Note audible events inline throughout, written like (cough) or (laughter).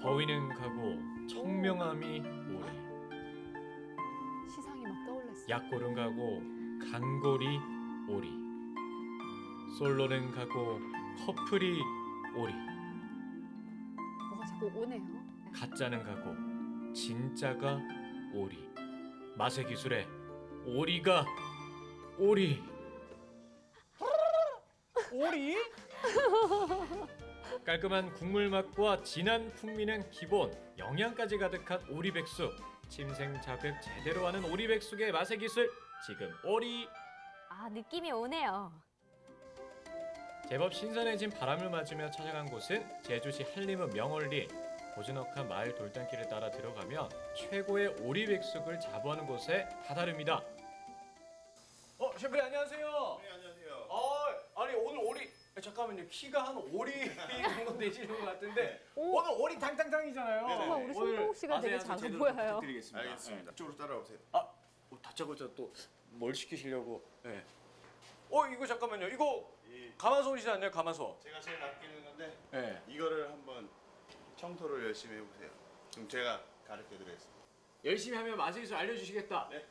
더위는 가고 청명함이 오리 시상이 막 떠올랐어. 약골은 가고 강골이 오리 솔로는 가고 커플이 오리 뭐가 자꾸 오네요. 가짜는 가고 진짜가 오리 맛의 기술에 오리가 오리 오리? (laughs) 깔끔한 국물 맛과 진한 풍미는 기본 영양까지 가득한 오리백숙 침생 자극 제대로 하는 오리백숙의 맛의 기술 지금 오리 아 느낌이 오네요. 제법 신선해진 바람을 맞으며 찾아간 곳은 제주시 한림읍 명월리 고즈넉한 마을 돌담길을 따라 들어가면 최고의 오리백숙을 자부하는 곳에 다다릅니다. 어 셰프님 안녕하세요. 네 안녕하세요. 아 아니 오늘 오리 아, 잠깐만요 키가 한 오리 정도 되시는 것 같은데 오 늘 오리 탕탕탕이잖아요. 네네. 정말 우리 손동욱 씨가 되게 작아 보여요. 드리겠습니다. 알겠습니다. 이쪽으로 따라오세요. 아 어, 다짜고짜 또 뭘 시키시려고? 네. 어 이거 잠깐만요. 이거 이 가마솥이지 않나요? 가마솥. 제가 제일 아끼는 건데 네. 이거를 한번 청소를 열심히 해보세요. 그럼 제가 가르쳐드리겠습니다. 열심히 하면 맛의 기술 알려주시겠다. 네.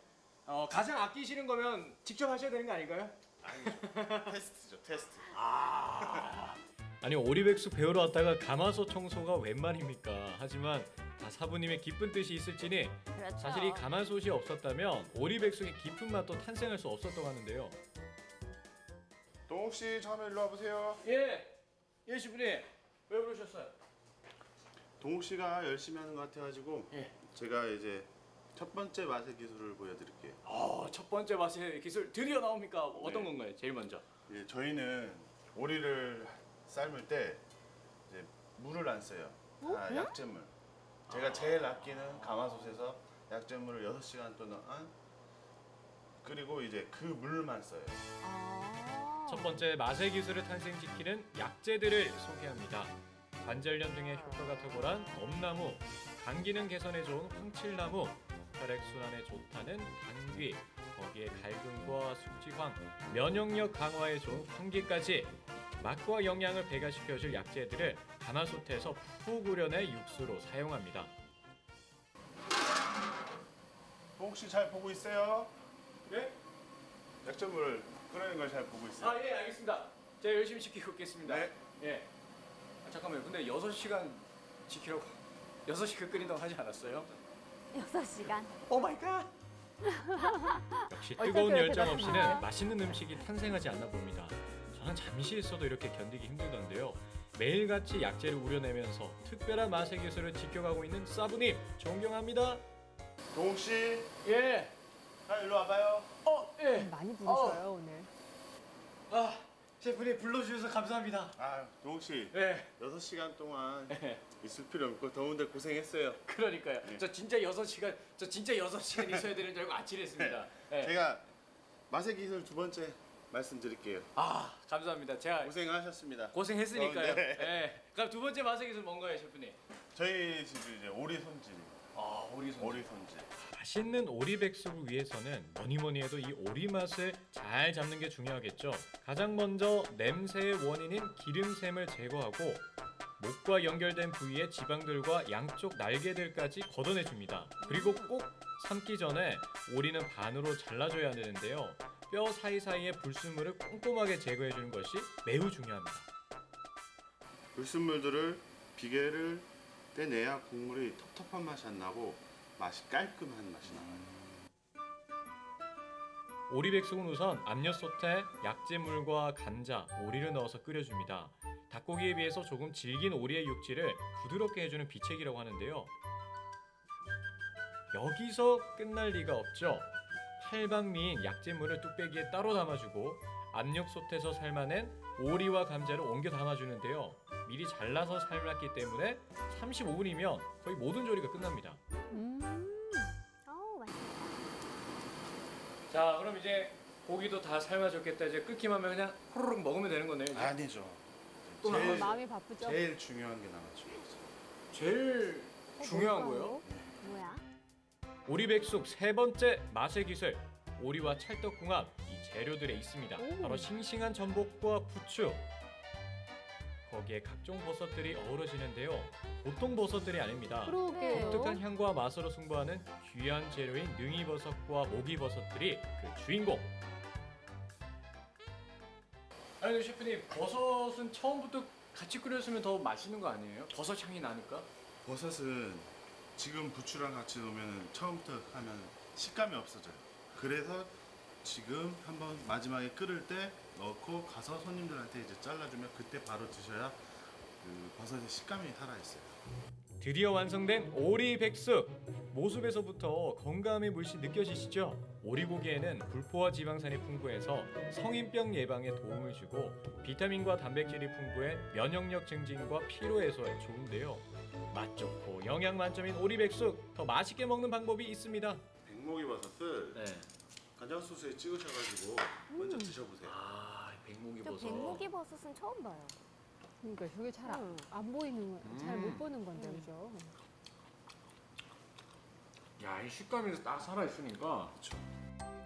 어 가장 아끼시는 거면 직접 하셔야 되는 거 아닌가요? 아니죠. 테스트죠 테스트. 아니 오리백숙 배우러 왔다가 가마솥 청소가 웬 말입니까? 하지만 다 사부님의 기쁜 뜻이 있을지니 그렇죠. 사실 이 가마솥이 없었다면 오리백숙의 깊은 맛도 탄생할 수 없었다고 하는데요. 동욱 씨 처음에 일로 와보세요. 예, 예 셰프님 왜 부르셨어요? 동욱 씨가 열심히 하는 것 같아가지고 예. 제가 이제 첫 번째 맛의 기술을 보여드릴게요. 어, 첫 번째 맛의 기술 드디어 나옵니까? 어떤 네. 건가요? 제일 먼저. 예, 저희는 오리를 삶을 때 이제 물을 안 써요. 다 약재물. 제가 제일 아끼는 가마솥에서 약재물을 6시간 동안 끓이고 이제 그 물만 써요. 아. 첫 번째 맛의 기술을 탄생시키는 약재들을 소개합니다. 관절염 등의 효과가 탁월한 엄나무, 간 기능 개선에 좋은 황칠나무, 혈액 순환에 좋다는 당귀, 거기에 갈근과 숙지황, 면역력 강화에 좋은 황기까지 맛과 영양을 배가시켜줄 약재들을 가마솥에서 푹 우려내 육수로 사용합니다. 씨잘 보고 있어요? 네? 약재물을 끓이는 걸 잘 보고 있어요. 아 예 알겠습니다. 제가 열심히 지키고 있겠습니다. 네. 예. 아, 잠깐만요. 근데 6시간 지키라고 6시간 끓인다고 하지 않았어요? 6시간. Oh my God. 역시 뜨거운 열정? 없이는 맛있는 음식이 탄생하지 않나 봅니다. 저는 잠시 있어도 이렇게 견디기 힘들던데요. 매일같이 약재를 우려내면서 특별한 맛의 기술을 지켜가고 있는 사부님 존경합니다. 동욱 씨, 예. 자 일로 와봐요. 어 예. 많이 부르셔요 오늘. 아 셰프님 불러주셔서 감사합니다. 아, 동욱 씨, 예. 6시간 동안 예. 있을 필요 없고 더운데 고생했어요. 그러니까요. 네. 저 진짜 6시간 저 진짜 6시간 있어야 되는 줄 알고 아찔했습니다. (laughs) 예. 제가 맛의 기술 두 번째 말씀드릴게요. 아 감사합니다. 제가 고생하셨습니다. 고생했으니까요. 어, 네. 예. 그럼 두 번째 맛의 기술 뭔가요, 셰프님? 저희 집이 이제 오리 손질. 아 오리 손. 오리 손질. 맛있는 오리백숙을 위해서는 뭐니 뭐니 해도 이 오리 맛을 잘 잡는 게 중요하겠죠. 가장 먼저 냄새의 원인인 기름샘을 제거하고 목과 연결된 부위의 지방들과 양쪽 날개들까지 걷어내 줍니다. 그리고 꼭 삶기 전에 오리는 반으로 잘라줘야 되는데요. 뼈 사이사이의 불순물을 꼼꼼하게 제거해 주는 것이 매우 중요합니다. 불순물들을 비계를 떼내야 국물이 텁텁한 맛이 안 나고 맛이 깔끔한 맛이 나요. 오리백숙은 우선 압력솥에 약재물과 감자, 오리를 넣어서 끓여줍니다. 닭고기에 비해서 조금 질긴 오리의 육질을 부드럽게 해주는 비책이라고 하는데요. 여기서 끝날 리가 없죠. 팔방미인 약재물을 뚝배기에 따로 담아주고 압력솥에서 삶아낸 오리와 감자를 옮겨 담아주는데요. 미리 잘라서 삶았기 때문에 35분이면 거의 모든 조리가 끝납니다. 음. 맛있. 자, 그럼 이제 고기도 다 삶아졌겠다. 이제 끓기만 하면 그냥 호로록 먹으면 되는 거네요. 이제. 아니죠. 또 어, 제일, 마음이 바쁘죠. 제일 중요한 게 남았죠. 제일 어, 중요한 뭘까요? 거요. 뭐야? 오리백숙 세 번째 맛의 기술. 오리와 찰떡궁합 이 재료들에 있습니다. 오. 바로 싱싱한 전복과 부추. 거기에 각종 버섯들이 어우러지는데요. 보통 버섯들이 아닙니다. 그러게요. 독특한 향과 맛으로 승부하는 귀한 재료인 능이버섯과 모기버섯들이 그 주인공. 아니 셰프님 버섯은 처음부터 같이 끓였으면 더 맛있는 거 아니에요? 버섯 향이 나니까. 버섯은 지금 부추랑 같이 넣으면 처음부터 하면 식감이 없어져요. 그래서 지금 한번 마지막에 끓을 때 넣고 가서 손님들한테 이제 잘라주면 그때 바로 드셔야 그 버섯의 식감이 살아있어요. 드디어 완성된 오리 백숙. 모습에서부터 건강함이 물씬 느껴지시죠? 오리고기에는 불포화 지방산이 풍부해서 성인병 예방에 도움을 주고 비타민과 단백질이 풍부해 면역력 증진과 피로 해소에 좋은데요. 맛 좋고 영양 만점인 오리 백숙 더 맛있게 먹는 방법이 있습니다. 백목이 버섯을 네. 간장 소스에 찍으셔가지고 먼저 드셔보세요. 아 백목이 저 백목이 버섯은 처음 봐요. 그러니까 저게 잘안 음. 보이는, 잘못 음. 보는 건데, 음. 그죠? 야 이 식감이 딱 살아 있으니까. 그렇죠.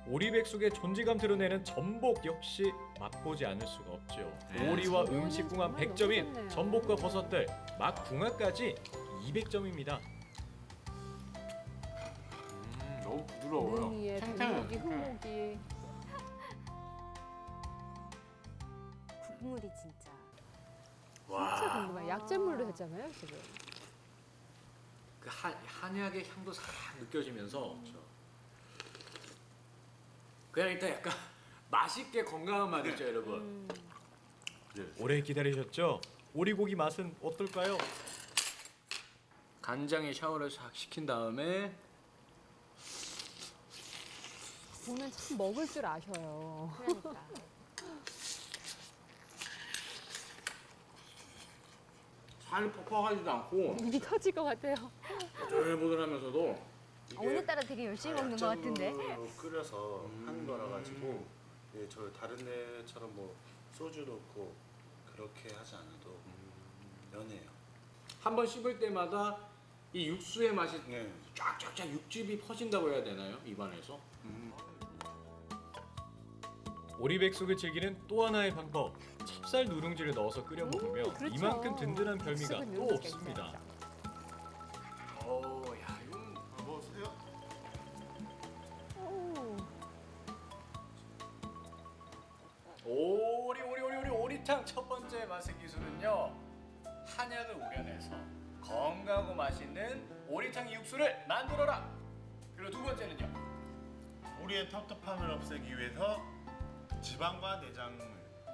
오리백숙의 존재감 드러내는 전복 역시 맛보지 않을 수가 없죠. 네. 오리와 음식 궁합 정말 100점인 너무 좋네요. 전복과 버섯들, 맛 궁합까지 200점입니다. 음, 너무 부드러워요. 능이에 탱탱해요, 백목이, 흑목이. 국물이 진짜. 진짜 궁금해. 약재물로 했잖아요, 지금. 그 한, 한약의 향도 싹 느껴지면서 그냥 일단 약간 (laughs) 맛있게 건강한 맛이죠, 여러분. 음. 오래 기다리셨죠? 오리고기 맛은 어떨까요? 간장에 샤워를 싹 시킨 다음에 보면 참 먹을 줄 아셔요. 그러니까. 살 퍽퍽하지도 않고 입이 터질 것 같아요. 보들보들하면서도 오늘따라 되게 열심히 먹는 것 같은데. 약장으로 끓여서 한 거라 가지고 예, 저 다른 데처럼 뭐 소주 넣고 그렇게 하지 않아도 연해요. 한 번 씹을 때마다 이 육수의 맛이 네. 쫙쫙쫙 육즙이 퍼진다고 해야 되나요? 입안에서? 음. 오리백숙을 즐기는 또 하나의 방법 찹쌀 누룽지를 넣어서 끓여 먹으면 음, 그렇죠. 이만큼 든든한 별미가 또 없습니다. 있어야죠. 오, 야, 이건 아, 먹으세요? 오, 오리 오리 오리 오리 오리탕 첫 번째 맛의 기술은요 한약을 우려내서 건강하고 맛있는 오리탕 육수를 만들어라. 그리고 두 번째는요 우리의 텁텁함을 없애기 위해서 지방과 내장을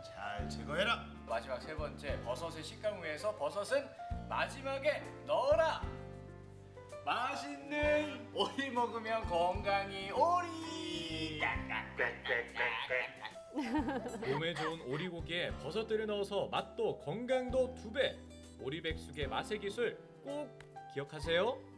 잘 제거해라. 마지막 세 번째 버섯의 식감을 위해서 버섯은 마지막에 넣어라. 맛있는 오리 먹으면 건강이 오리. (laughs) 몸에 좋은 오리고기에 버섯들을 넣어서 맛도 건강도 두 배. 오리백숙의 맛의 기술 꼭 기억하세요.